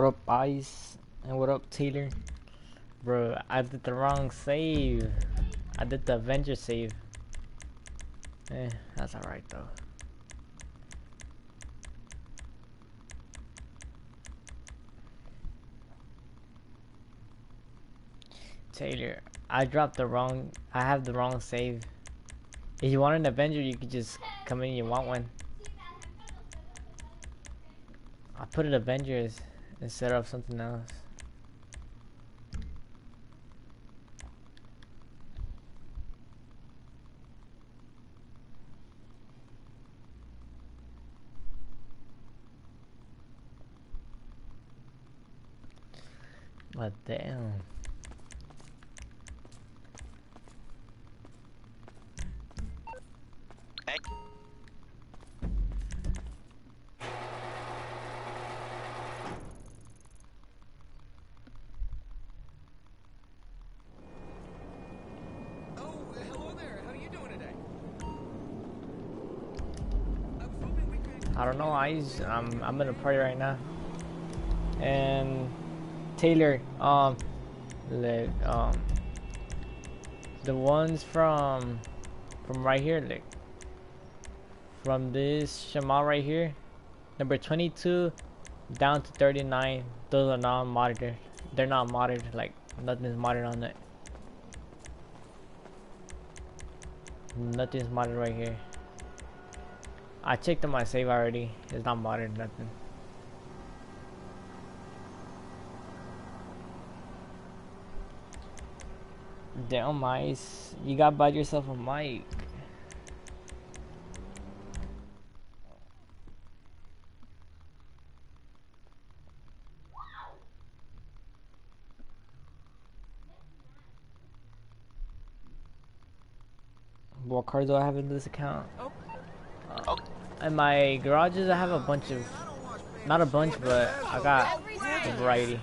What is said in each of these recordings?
What up, Ice? And what up, Taylor? Bro, I did the wrong save. I did the Avenger save. Eh, that's alright though. Taylor, I dropped the wrong, I have the wrong save. If you want an Avenger, you could just come in and you want one. I put it Avengers instead of something else. But damn. I don't know, Ice. I'm I'm in a party right now. And Taylor, um, like um, the ones from from right here, like from this Shema right here, number 22 down to 39. Those are not modded. They're not modded. Like nothing's modded on it. Nothing's modded right here. I checked on my save already. It's not modded, nothing. Damn, mice. You gotta buy yourself a mic. What cards do I have in this account? Oh, in my garages, I have a bunch of, not a bunch, but I got a variety.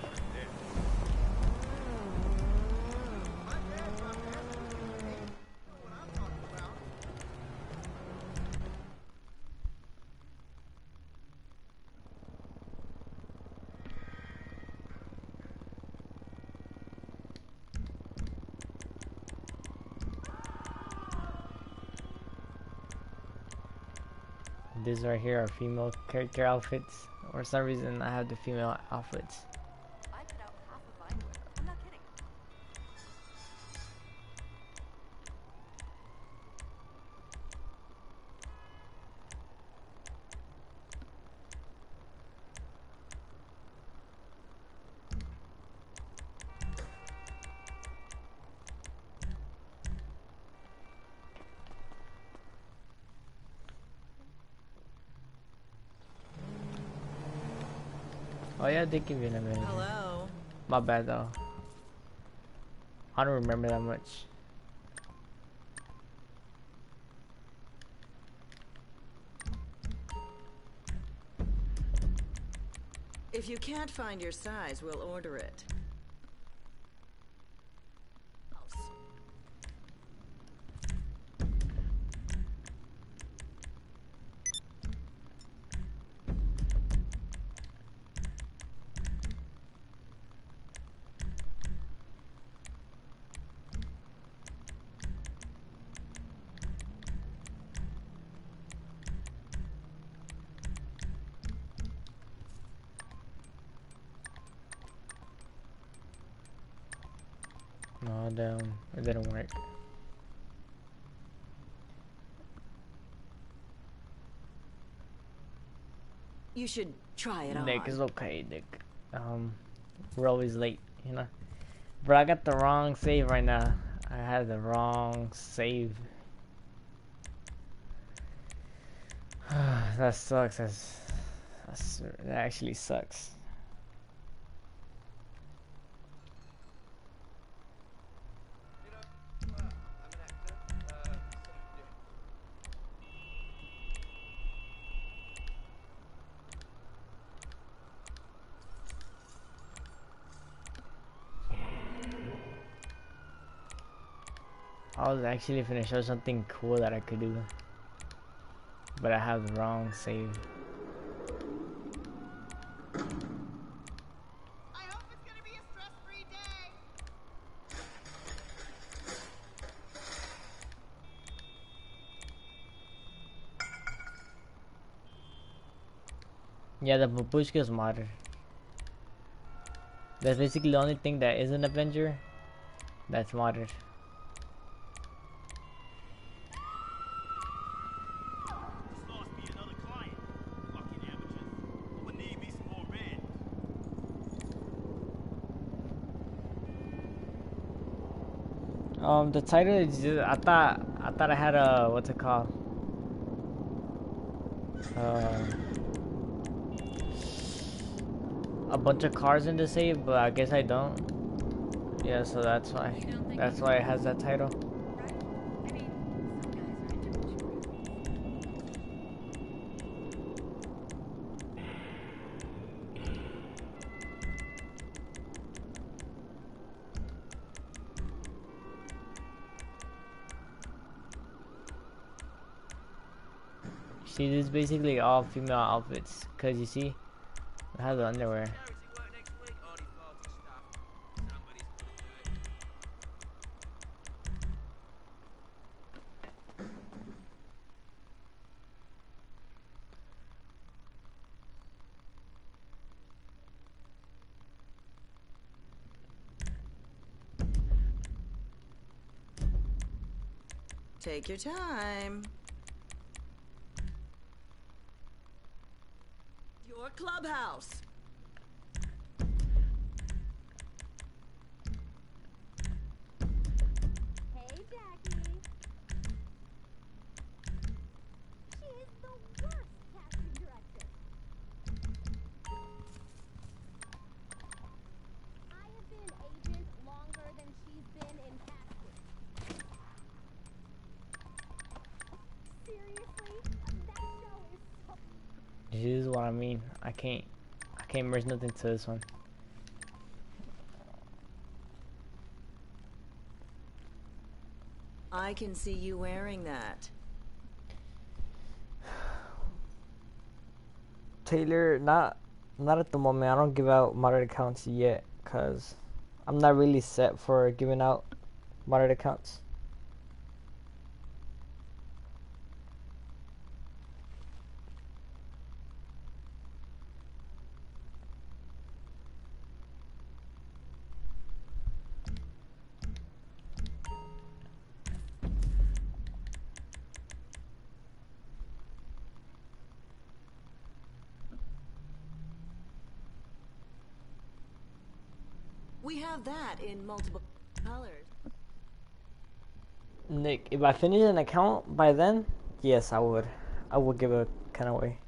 These right here are female character outfits. For some reason, I have the female outfits. Oh yeah, they give you an amazing. Hello. My bad though. I don't remember that much. If you can't find your size, we'll order it. Should try it Nick on. is okay, Nick. Um, we're always late, you know. But I got the wrong save right now. I had the wrong save. that sucks. That's, that's that actually sucks. I was actually finna show something cool that I could do. But I have the wrong save. Yeah, the poptooski is smarter That's basically the only thing that is an Avenger that's smarter. Um, the title is just, I thought I thought I had a what's it called? Uh, a bunch of cars in the save, but I guess I don't. Yeah, so that's why. You don't think That's why it has that title. See, this is basically all female outfits, cause you see, it has the underwear. Charity work next week? Oh, these faulty stuff. Somebody's gonna do it. Take your time. Your clubhouse. Can't, I can't merge nothing to this one. I can see you wearing that. Taylor, not, not at the moment. I don't give out modded accounts yet, cause I'm not really set for giving out modded accounts. We have that in multiple colors. Nick, if I finish an account by then, yes, I would. I would give a kind of away.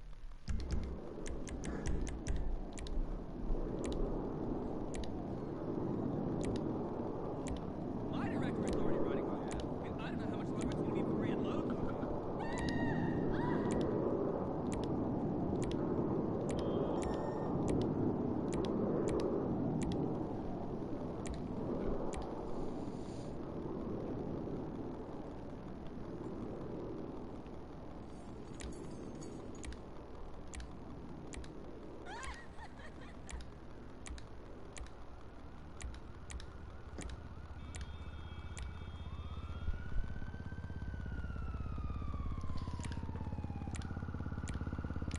My director is already running my app. I mean, I don't know how much longer it's gonna be before we unload.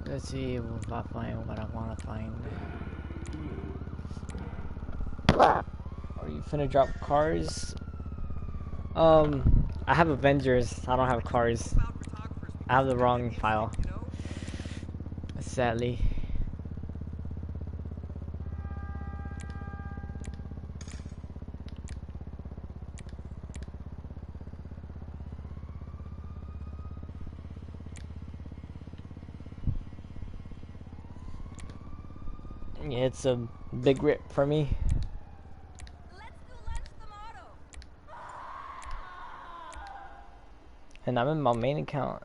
Let's see if I find what I want to find. Finna drop cars? Um, I have Avengers. I don't have cars. I have the wrong file. Sadly. Yeah, it's a big rip for me. And I'm in my main account.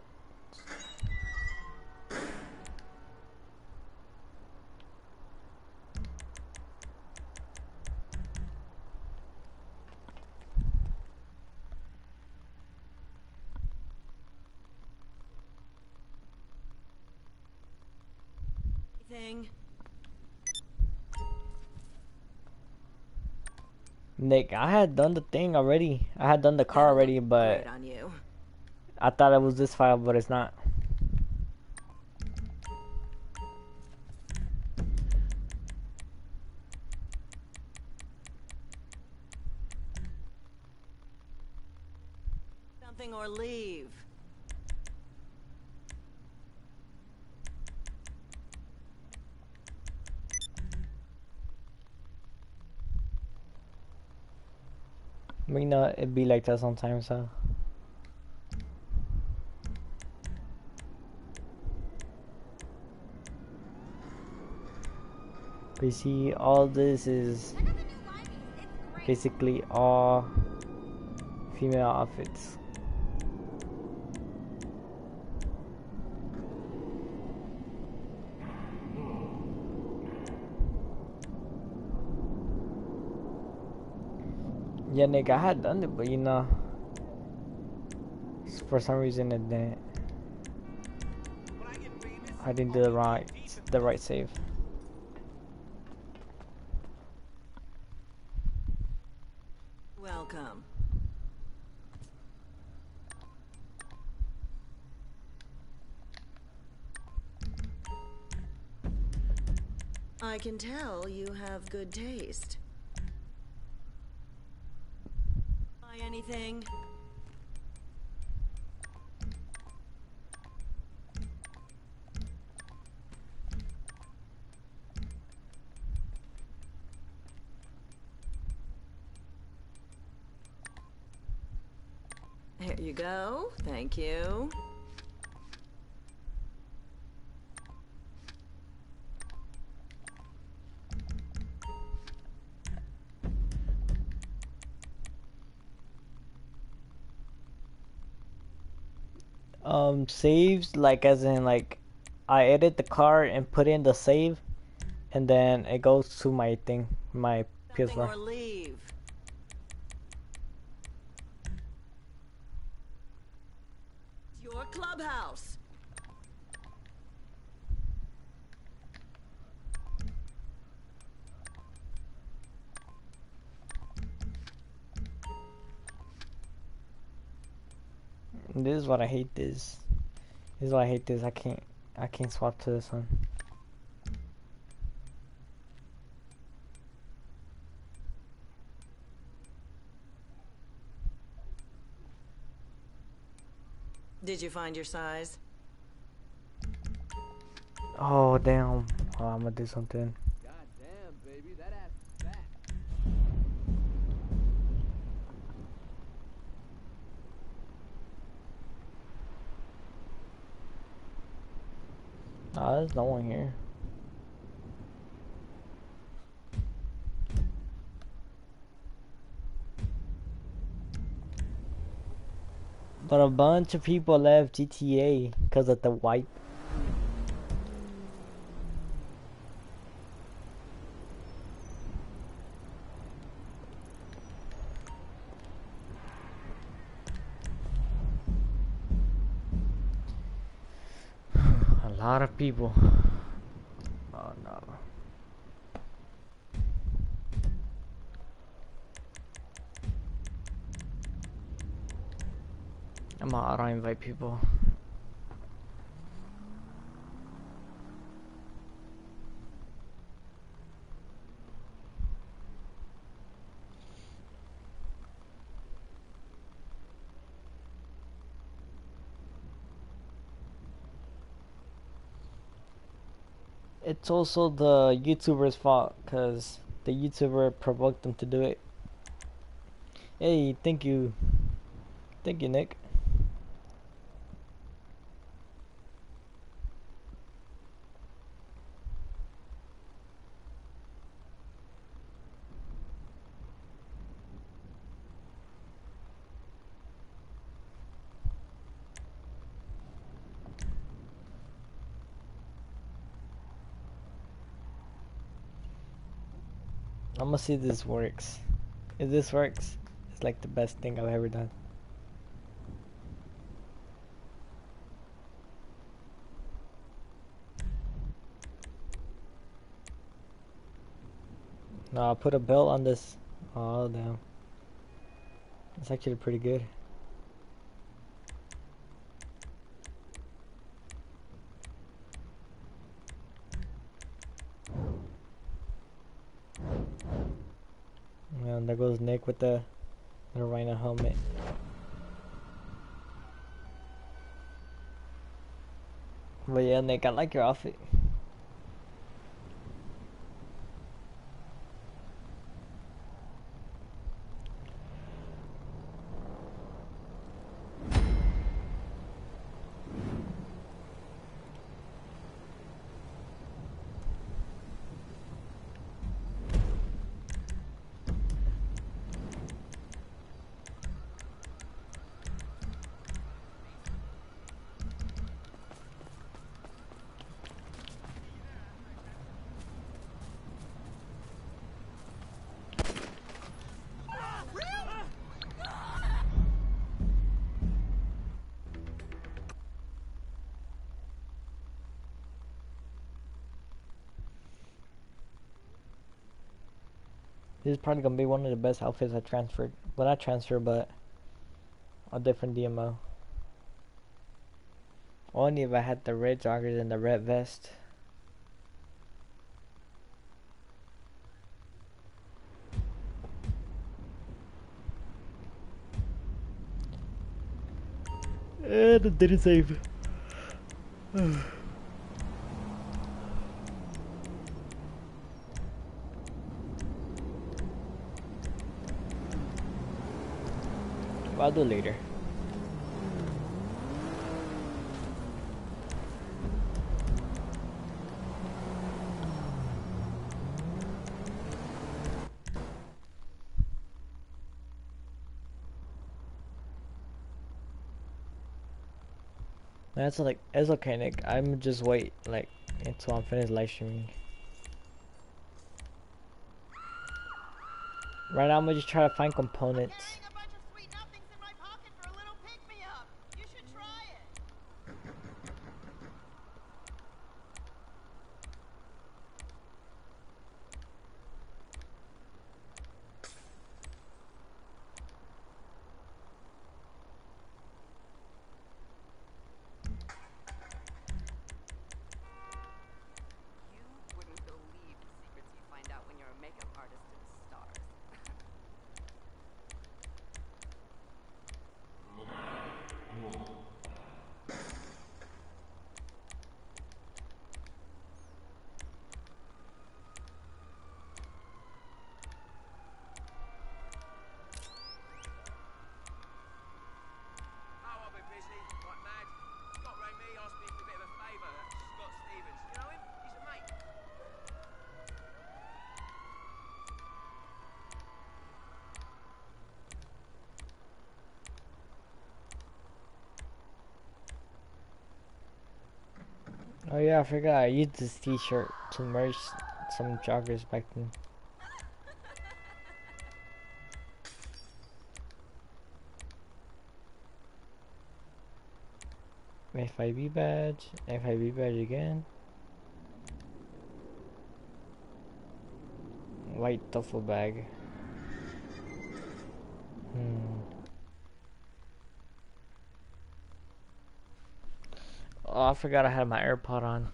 Thing. Nick, I had done the thing already. I had done the car already, but Great on you. I thought it was this file, but it's not. Something or leave. We know it'd be like that sometimes, huh? You see, all this is basically all female outfits. Yeah, nigga, I had done it, but you know, for some reason it didn't. I didn't do the right, the right save. Can tell you have good taste. Buy anything? Here you go. Thank you. Um, saves like as in like, I edit the car and put in the save, and then it goes to my thing, my Something PS4. leave. Your clubhouse. This is what I hate. This, this is why I hate this. I can't, I can't swap to this one. Did you find your size? Oh damn! Oh, I'm gonna do something. God damn, baby, that ass is fat. There's no one here. But a bunch of people left GTA because of the wipe. A lot of people. Oh no. I'm gonna auto invite people. It's also the YouTuber's fault because the YouTuber provoked them to do it. Hey, thank you. Thank you, Nick. I'm gonna see if this works. If this works, it's like the best thing I've ever done. No, I'll put a belt on this. Oh, damn. It's actually pretty good. with the Rhino helmet. But yeah, Nick, I like your outfit. This is probably gonna be one of the best outfits I transferred. Well, not transfer, but a different DMO. Only if I had the red joggers and the red vest. Eh, and it didn't save. I'll do later. That's like it's okay, Nick. I'm just wait like until I'm finished live streaming. Right now, I'm gonna just try to find components. Carrying a bunch of sweet nothings in my pocket for a little pick-me-up. You should try it. You wouldn't believe the secrets you find out when you're a makeup artist to the stars. Oh, I've been busy, like mad. Scott rang me, asked me for a bit of a favour. That's Scott Stevens. You know him? He's a mate. Oh yeah, I forgot. I used this T-shirt to merge some joggers back then. FIB badge, FIB badge again. White duffel bag. Oh, I forgot I had my AirPod on.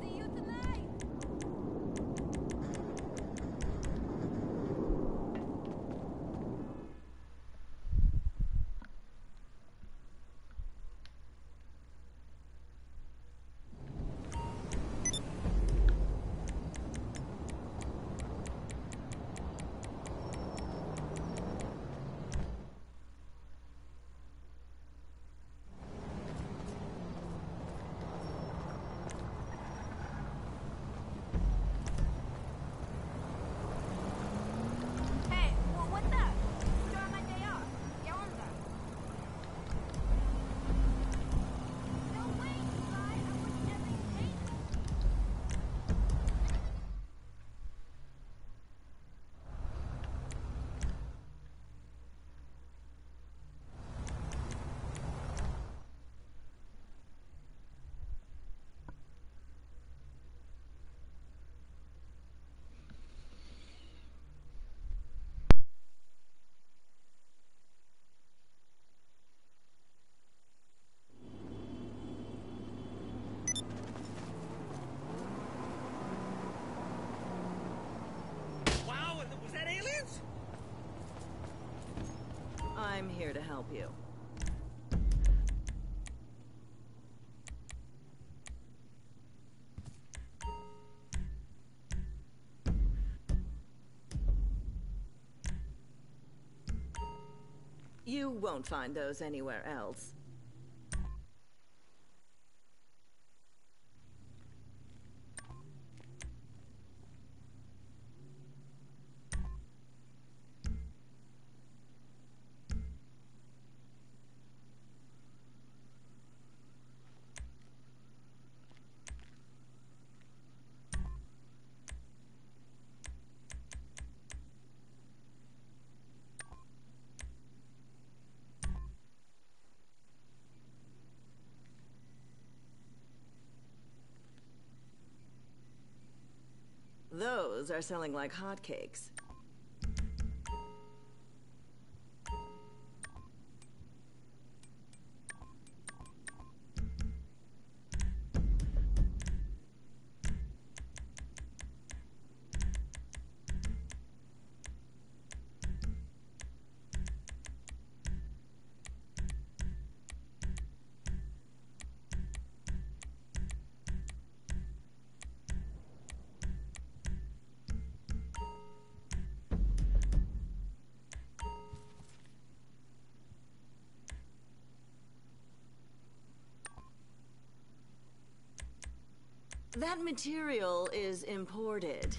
See you tonight. Here to help you. You won't find those anywhere else. Those are selling like hotcakes. That material is imported.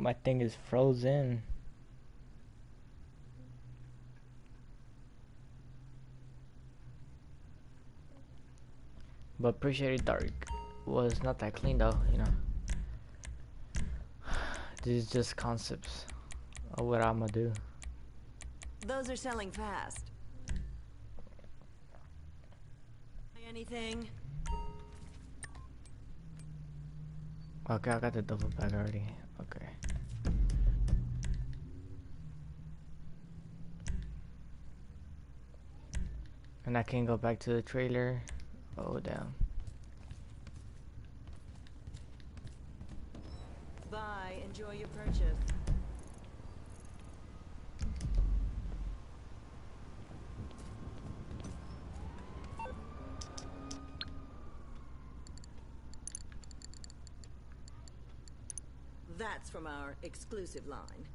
My thing is frozen. But appreciate it dark was not that clean though, you know. This is just concepts of what I'ma do. Those are selling fast. Anything? Okay, I got the double bag already. Okay. And I can go back to the trailer. Oh damn. Bye. Enjoy your purchase. That's from our exclusive line.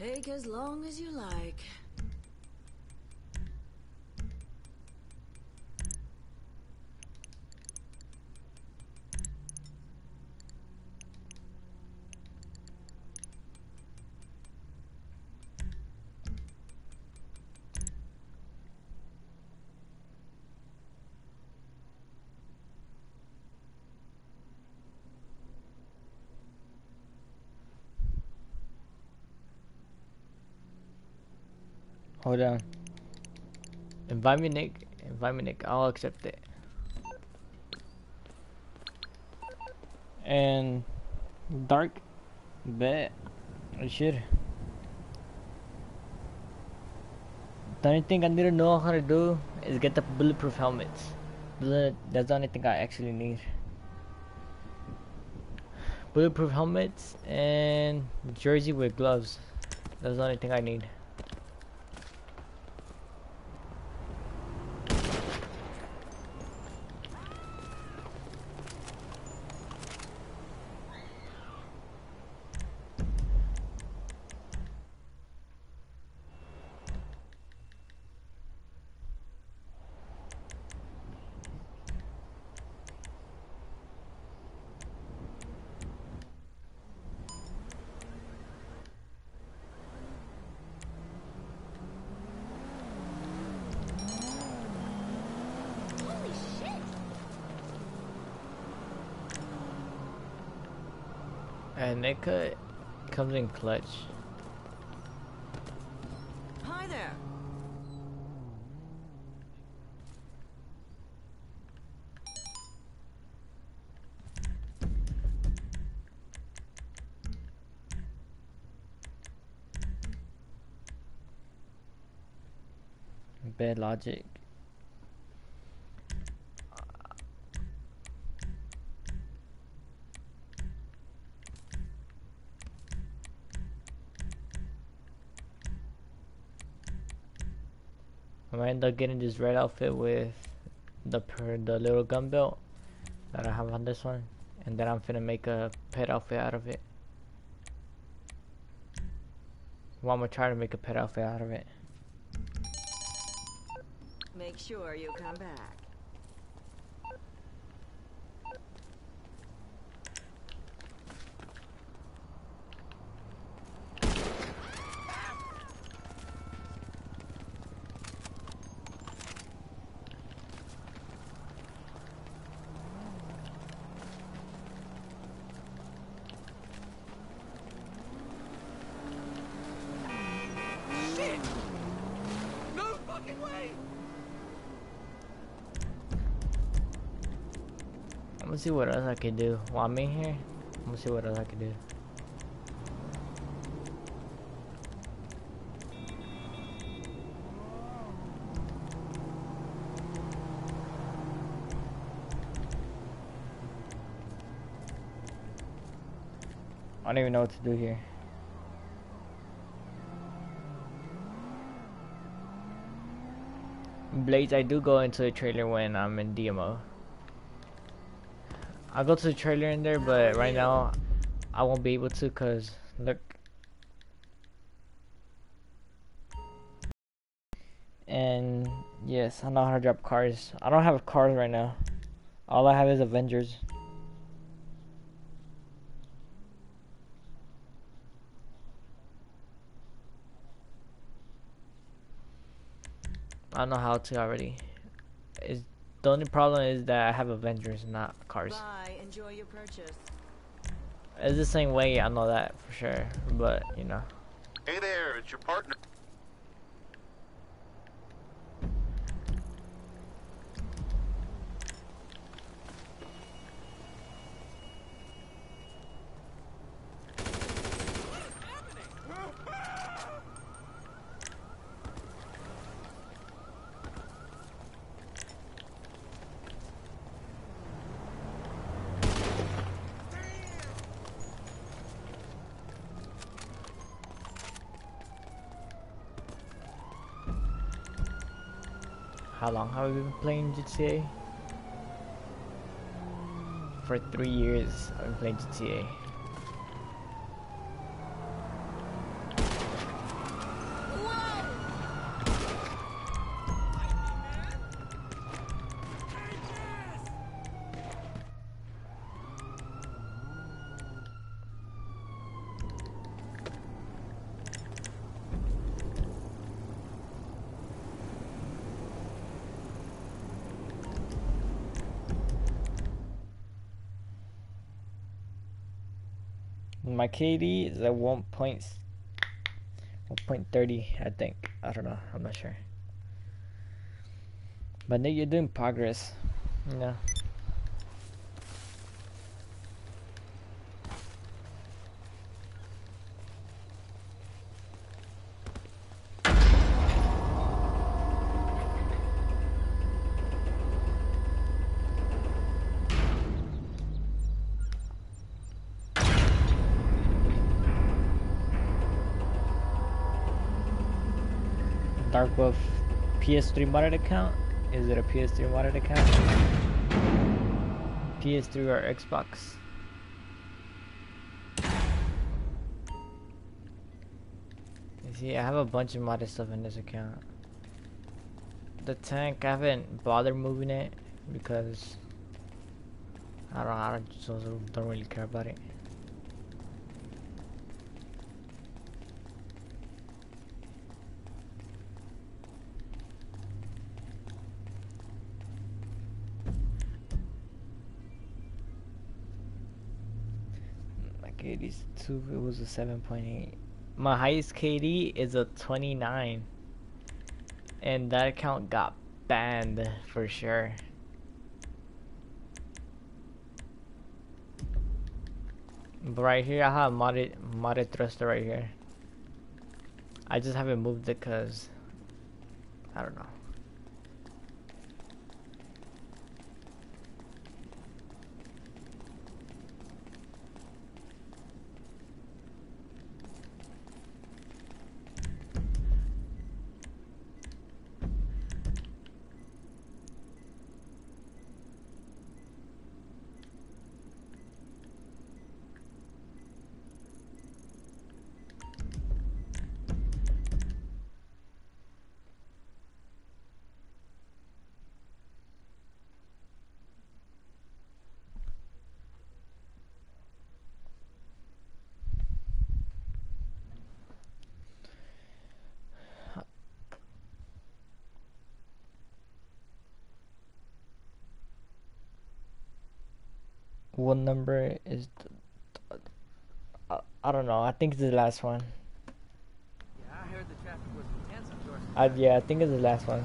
Take as long as you like. Hold on. Invite me, Nick. Invite me, Nick. I'll accept it. And dark, bet I should. The only thing I need to know how to do is get the bulletproof helmets. That's the only thing I actually need. Bulletproof helmets and jersey with gloves. That's the only thing I need. Clutch. Hi there. Bad logic. Might end up getting this red outfit with the per the little gun belt that I have on this one, and then I'm finna make a pet outfit out of it. Well, I'm gonna try to make a pet outfit out of it. Make sure you come back. Shit! No fucking way! I'm gonna see what else I can do while I'm in here. I'm gonna see what else I can do. I don't even know what to do here. Blades, I do go into the trailer when I'm in DMO. I'll go to the trailer in there, but right now I won't be able to because look. And yes, I know how to drop cars. I don't have cars right now. All I have is Avengers. I know how to already. Is the only problem is that I have Avengers, not cars. Bye. Enjoy your purchase. It's the same way, I know that for sure. But you know, Hey there, it's your partner. how we been playing GTA? For three years, I've been playing GTA. My KD is at one point, one point thirty, I think. I don't know. I'm not sure. But Nick, you're doing progress. Know. PS3 modded account? Is it a PS3 modded account? PS3 or Xbox? You see, I have a bunch of modded stuff in this account. The tank, I haven't bothered moving it because I don't, I don't, don't really care about it. My It was a 7.8. My highest KD is a 29. And that account got banned for sure. But right here, I have modded modded thruster right here. I just haven't moved it cause I don't know. What number is? th- I, uh, I don't know. I think it's the last one. Yeah, I heard the traffic was intense on. I, uh, yeah, I think it's the last one.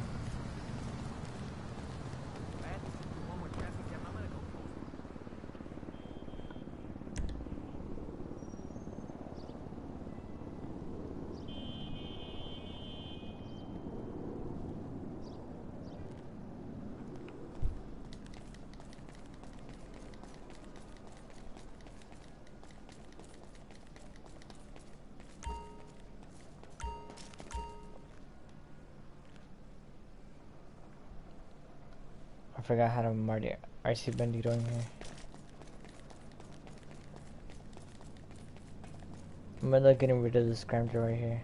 I had a Marty RC Bandito in here. I'm gonna getting rid of the scrambler right here.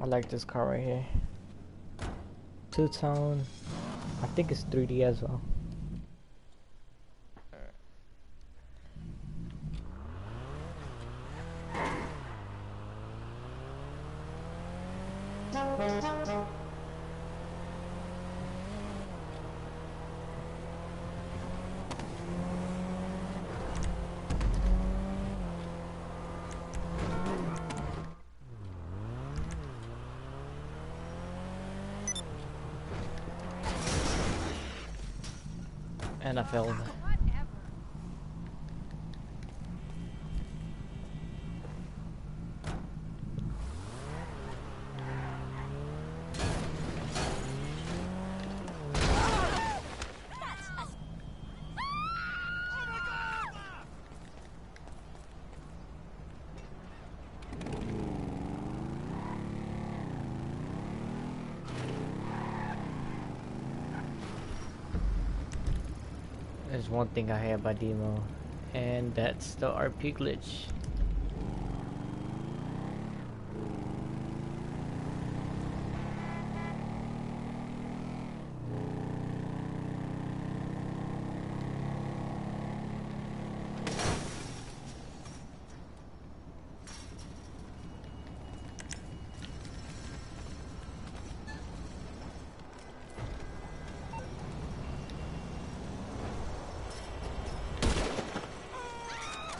I like this car right here. Two tone. I think it's 3D as well. And There's one thing I hate about demo, and that's the RP glitch.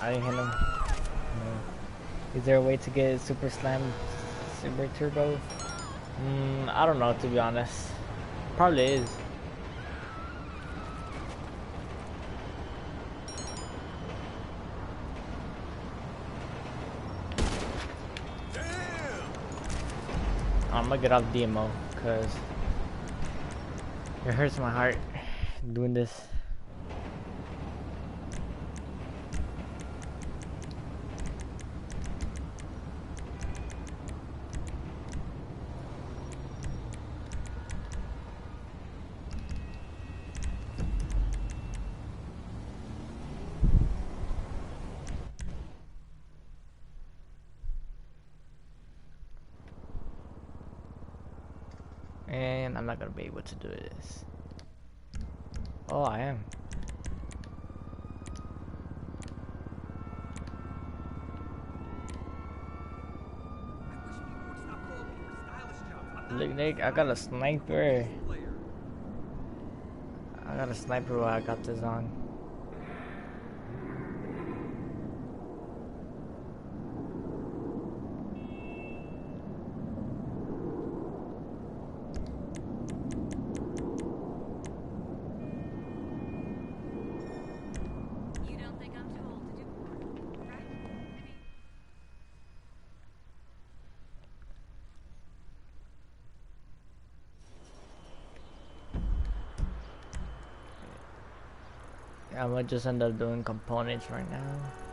I didn't hit him. No. Is there a way to get Super Slam Super Turbo? Mm, I don't know to be honest. Probably is. I'm gonna get off DMO because it hurts my heart doing this. I'm not gonna be able to do this. Oh, I am. Look, Nick, I got a sniper. I got a sniper while I got this on. You don't think I'm too old to do porn, right? I mean, I'm gonna just end up doing components right now.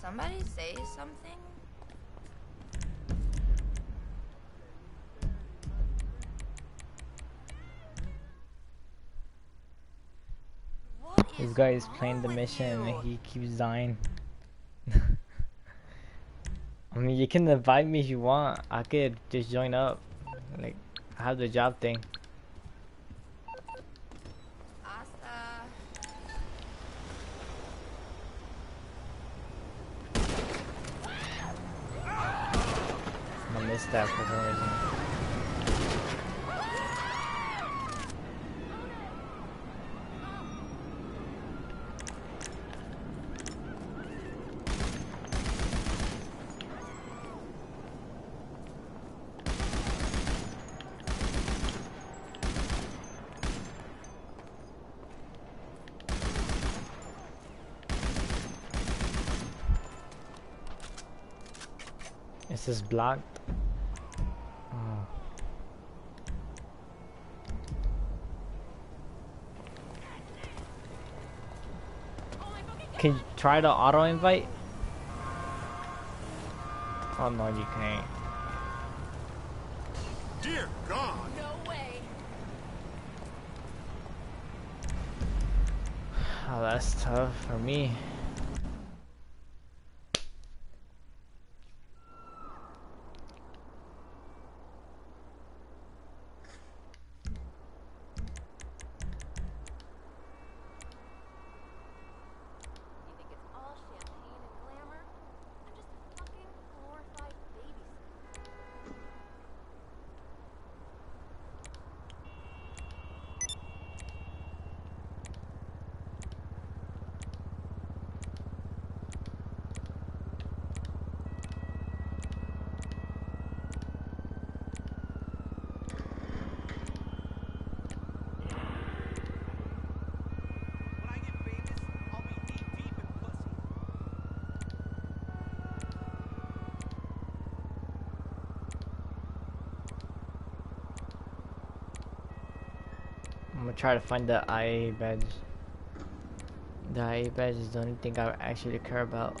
Somebody say something? This guy is playing the mission you? and he keeps dying. I mean, you can invite me if you want. I could just join up. Like, I have the job thing. Asta. I missed that for some reason. Is this blocked? Oh. Can you try to auto invite? Oh no, you can't. Dear God! No way. Oh, that's tough for me. You think it's all champagne and glamour? I'm just a fucking glorified babysitter. When I get famous, I'll be knee deep in pussy. I'm gonna try to find the IA badge. The IA badge is the only thing I actually care about.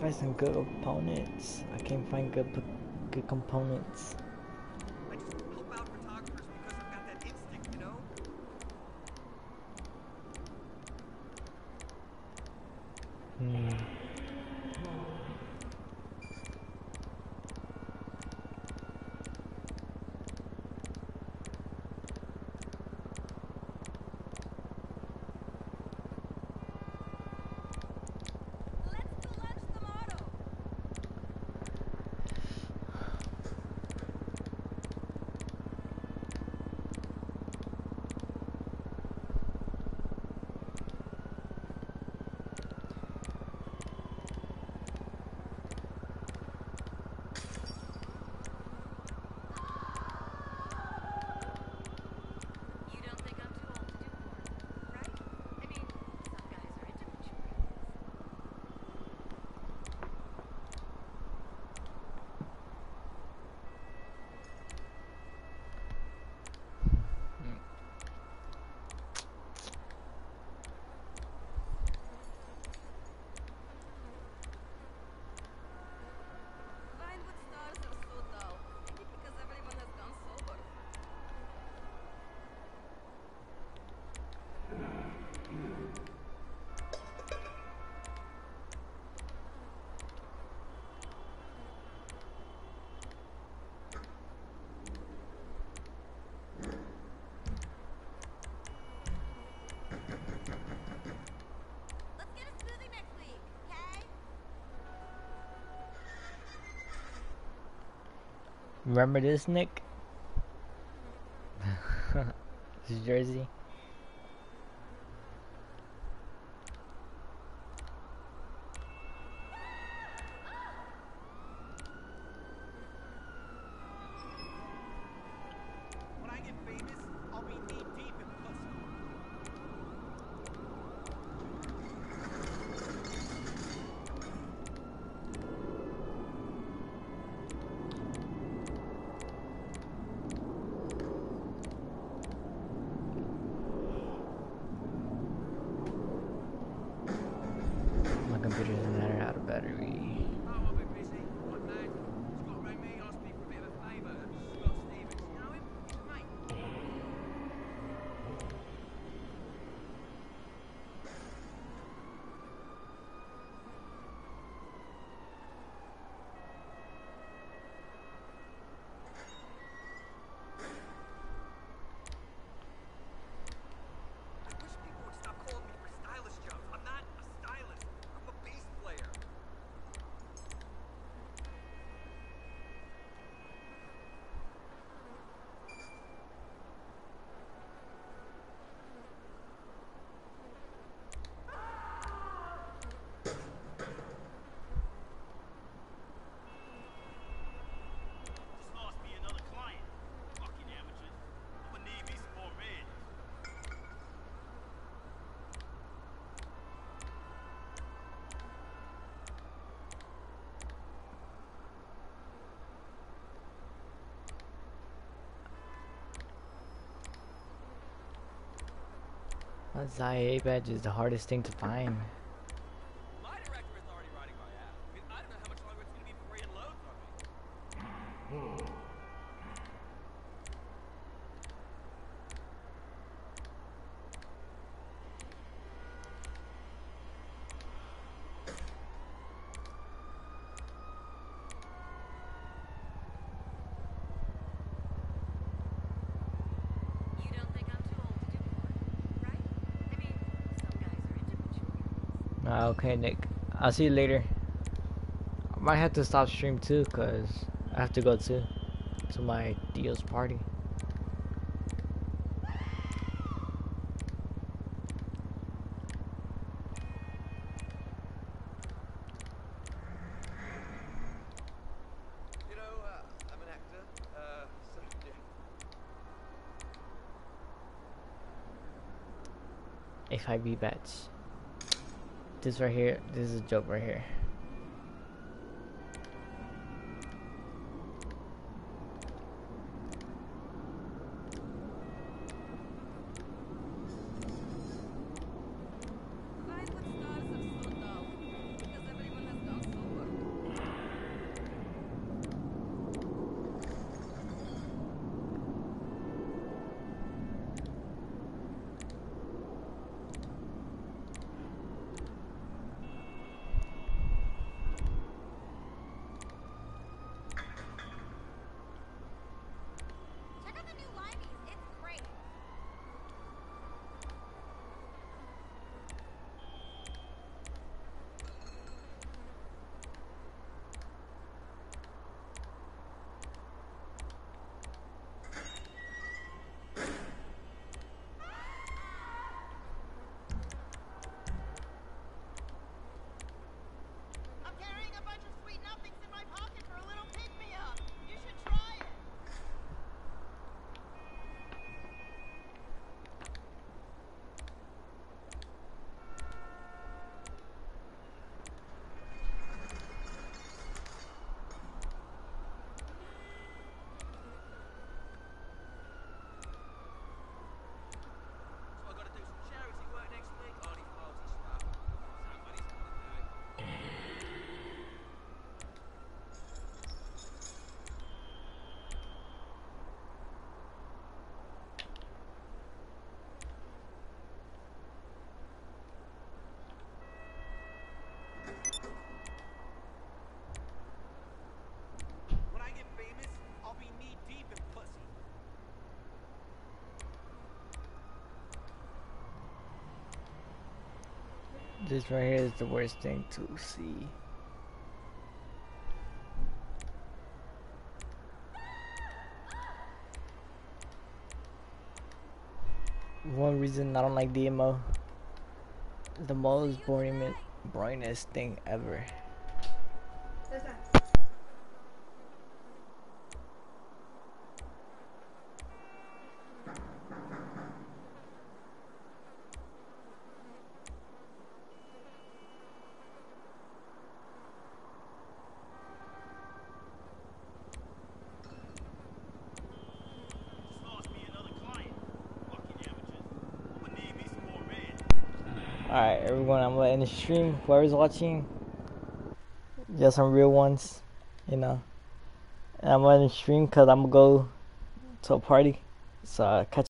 find some good opponents. I can't find good good components. Remember this, Nick? this Jersey. ZIA badge is the hardest thing to find. My director is already riding my ass. I mean, I don't know how much longer it's gonna be before he unloads on me. You don't think I'm too old to do porn, right? I mean, some guys are into mature girls. Ah, okay, Nick. I'll see you later. I might have to stop stream too, cause I have to go too to my Dio's party. You know, uh, I'm an actor. Uh, so yeah. FIB badge. This right here, this is a joke right here. Vinewood stars are so dull because everyone has gone sober. Check out the new Limeys. It's great. I'm carrying a bunch of sweet nothings in my pocket for a little pick me up. You should try it. So I gotta do some charity work next week. All these party stuff. Somebody's gotta do it. When I get famous, I'll be knee deep in pussy. This right here is the worst thing to see. One reason I don't like DMO. The most boring, boringest thing ever. Just lost me another client. Fucking amateurs. I'm gonna need me some more red. Alright, gonna end the stream. Whoever's watching, just some real ones, you know. And I'm gonna stream because I'm gonna go to a party. So, catch